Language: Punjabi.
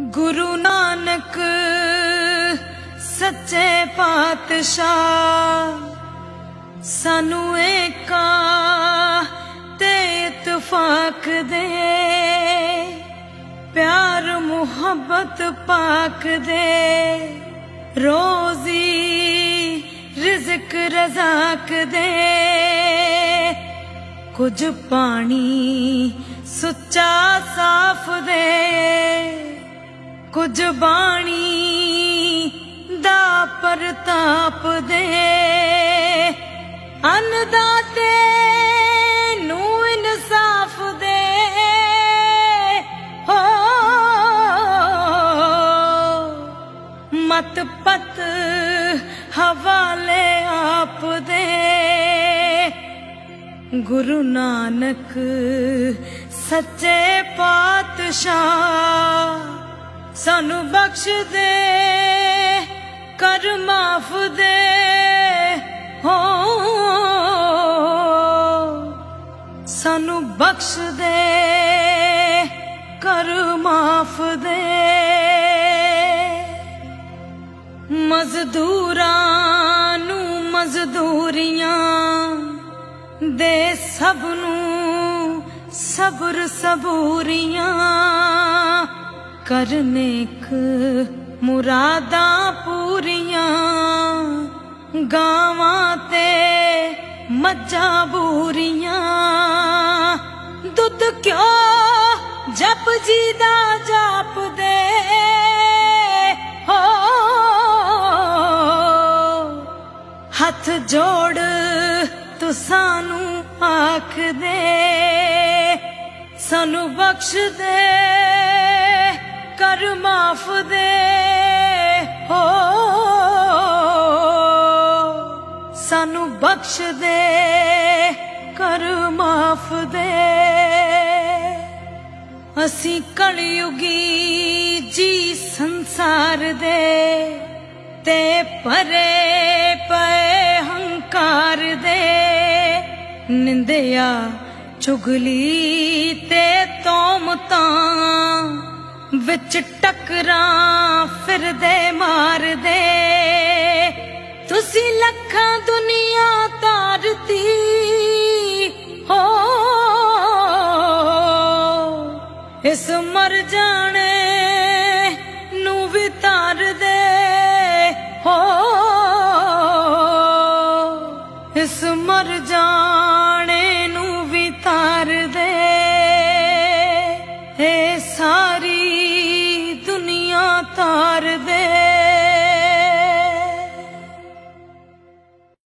ਗੁਰੂ ਨਾਨਕ, ਸੱਚੇ ਪਾਤਸ਼ਾਹ, ਸਾਨੂੰ ਏਕਾ ਤੇ ਇਤਫਾਕ ਦੇ, ਪਿਆਰ, ਮੁਹੱਬਤ ਪਾਕ ਦੇ, ਰੋਜ਼ੀ ਰਿਜ਼ਕ, ਰਜ਼ਾਕ ਦੇ, ਕੁਝ ਪਾਣੀ ਸੁੱਚਾ ਸਾਫ਼ ਕੁਝ ਬਾਣੀ ਦਾ ਪ੍ਰਤਾਪ ਦੇ। ਅਨਦਾਤੇ ਨੂੰ ਇਨਸਾਫ ਦੇ। ਹੋ। ਮਤ ਪਤ ਹਵਾਲੇ ਆਪ ਦੇ। ਗੁਰੂ ਨਾਨਕ ਸੱਚੇ ਪਾਤਸ਼ਾਹ ਸਾਨੂੰ ਬਖਸ਼ ਦੇ, ਕਰ ਮਾਫ ਦੇ, ਹੋ। ਸਾਨੂੰ ਬਖਸ਼ ਦੇ, ਕਰ ਮਾਫ ਦੇ। ਮਜ਼ਦੂਰਾਂ ਨੂੰ ਮਜ਼ਦੂਰੀਆਂ ਦੇ ਸਭ ਨੂੰ ਸਬਰ ਸਬੂਰੀਆਂ। ਕਰਨੇਕ ਮੁਰਾਦਾਂ ਪੂਰੀਆਂ, ਗਾਵਾਂ ਤੇ ਮੱਝਾਂ ਬੂਰੀਆਂ। ਦੁੱਧ ਕਿਉਂ ਜਪ ਜੀ ਦਾ ਜਾਪ ਦੇ ਹੋ, ਹੱਥ ਜੋੜ ਤੂੰ ਸਾਨੂੰ ਆਖ ਦੇ ਸਾਨੂੰ ਬਖਸ਼ ਦੇ ਕਰ ਮਾਫ ਦੇ, ਹੋ। ਸਾਨੂੰ ਬਖਸ਼ ਦੇ, ਕਰ ਮਾਫ ਦੇ। ਅਸੀਂ ਕਲਯੁਗੀ ਜੀ ਸੰਸਾਰ ਦੇ, ਤੇ ਪਰੇ ਪਏ ਹੰਕਾਰ ਦੇ। ਨਿੰਦਿਆ ਚੁਗਲੀ ਤੇ ਤੋਮਤਾਂ ਵਿੱਚ ਟਕਰਾਂ ਫਿਰਦੇ ਮਾਰਦੇ। ਤੁਸੀਂ ਲੱਖਾਂ ਦੁਨੀਆ ਤਾਰਤੀ ਹੋ। ਇਸ ਮਰ ਜਾਣੇ ਨੂੰ ਵੀ मार दे